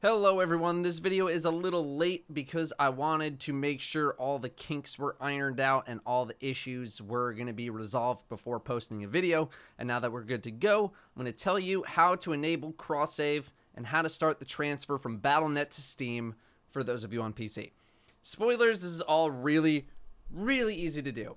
Hello everyone, this video is a little late because I wanted to make sure all the kinks were ironed out and all the issues were going to be resolved before posting a video. And now that we're good to go, I'm going to tell you how to enable cross save and how to start the transfer from Battle.net to Steam for those of you on PC. Spoilers, this is all really, really easy to do.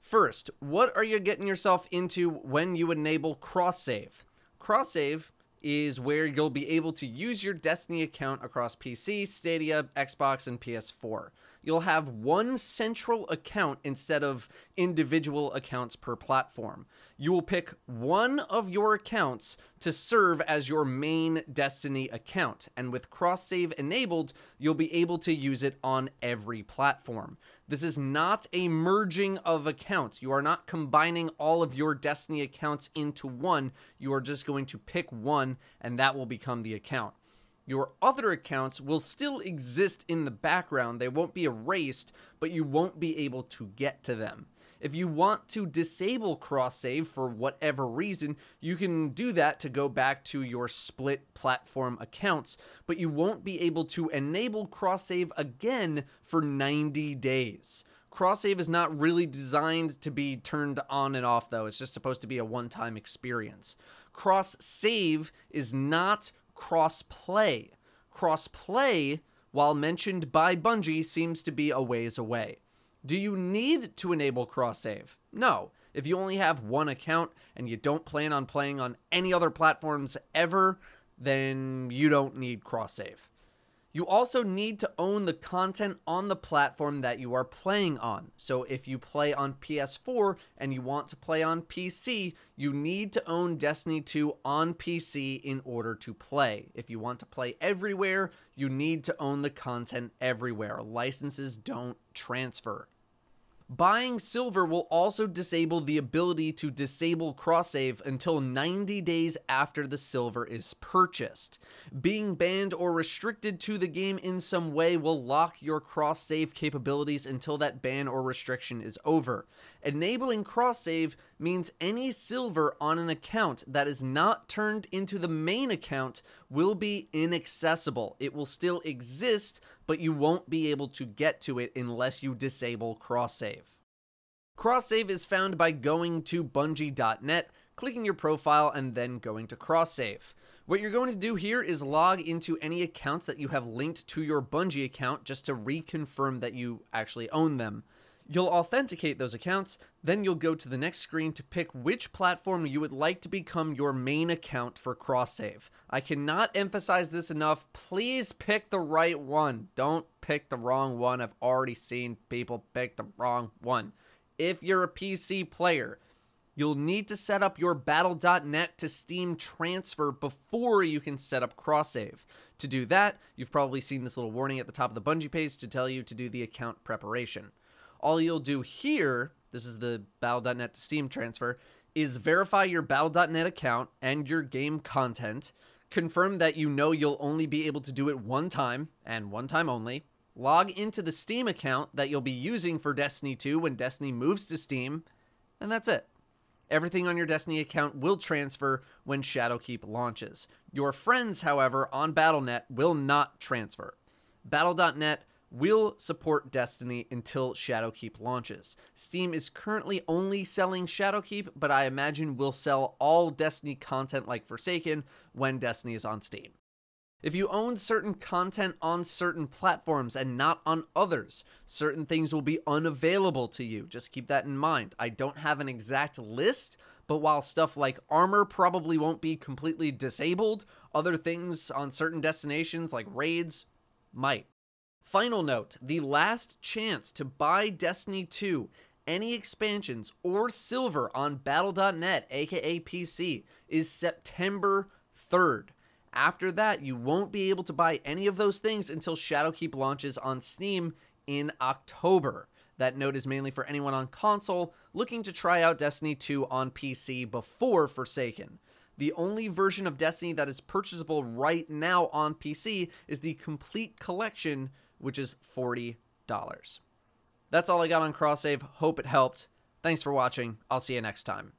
First, what are you getting yourself into when you enable cross save? Cross save is where you'll be able to use your Destiny account across PC, Stadia, Xbox, and PS4. You'll have one central account instead of individual accounts per platform. You will pick one of your accounts to serve as your main Destiny account, and with cross save enabled, you'll be able to use it on every platform. This is not a merging of accounts. You are not combining all of your Destiny accounts into one. You are just going to pick one, and that will become the account. Your other accounts will still exist in the background. They won't be erased, but you won't be able to get to them. If you want to disable cross save for whatever reason, you can do that to go back to your split platform accounts, but you won't be able to enable cross save again for 90 days. Cross save is not really designed to be turned on and off, though. It's just supposed to be a one time experience. Cross save is not cross play. Cross play, while mentioned by Bungie, seems to be a ways away. Do you need to enable cross save? No. If you only have one account and you don't plan on playing on any other platforms ever, then you don't need cross save. You also need to own the content on the platform that you are playing on. So if you play on PS4 and you want to play on PC, you need to own Destiny 2 on PC in order to play. If you want to play everywhere, you need to own the content everywhere. Licenses don't transfer. Buying silver will also disable the ability to disable cross save until 90 days after the silver is purchased. Being banned or restricted to the game in some way will lock your cross save capabilities until that ban or restriction is over. Enabling cross save means any silver on an account that is not turned into the main account will be inaccessible. It will still exist, but you won't be able to get to it unless you disable cross save. Cross save is found by going to bungie.net, clicking your profile, and then going to cross save. What you're going to do here is log into any accounts that you have linked to your Bungie account just to reconfirm that you actually own them. You'll authenticate those accounts, then you'll go to the next screen to pick which platform you would like to become your main account for cross save. I cannot emphasize this enough. Please pick the right one. Don't pick the wrong one. I've already seen people pick the wrong one. If you're a PC player, you'll need to set up your battle.net to Steam transfer before you can set up cross save. To do that, you've probably seen this little warning at the top of the Bungie page to tell you to do the account preparation. All you'll do here, this is the Battle.net to Steam transfer, is verify your Battle.net account and your game content, confirm that you know you'll only be able to do it one time and one time only, log into the Steam account that you'll be using for Destiny 2 when Destiny moves to Steam, and that's it. Everything on your Destiny account will transfer when Shadowkeep launches. Your friends, however, on Battle.net will not transfer. Battle.net will support Destiny until Shadowkeep launches. Steam is currently only selling Shadowkeep, but I imagine will sell all Destiny content like Forsaken when Destiny is on Steam. If you own certain content on certain platforms and not on others, certain things will be unavailable to you. Just keep that in mind. I don't have an exact list, but while stuff like armor probably won't be completely disabled, other things on certain destinations like raids might. Final note the last chance to buy Destiny 2, any expansions, or silver on Battle.net, aka PC, is September 3rd. After that, you won't be able to buy any of those things until Shadowkeep launches on Steam in October. That note is mainly for anyone on console looking to try out Destiny 2 on PC before Forsaken. The only version of Destiny that is purchasable right now on PC is the complete collection which is $40. That's all I got on cross save. Hope it helped. Thanks for watching. I'll see you next time.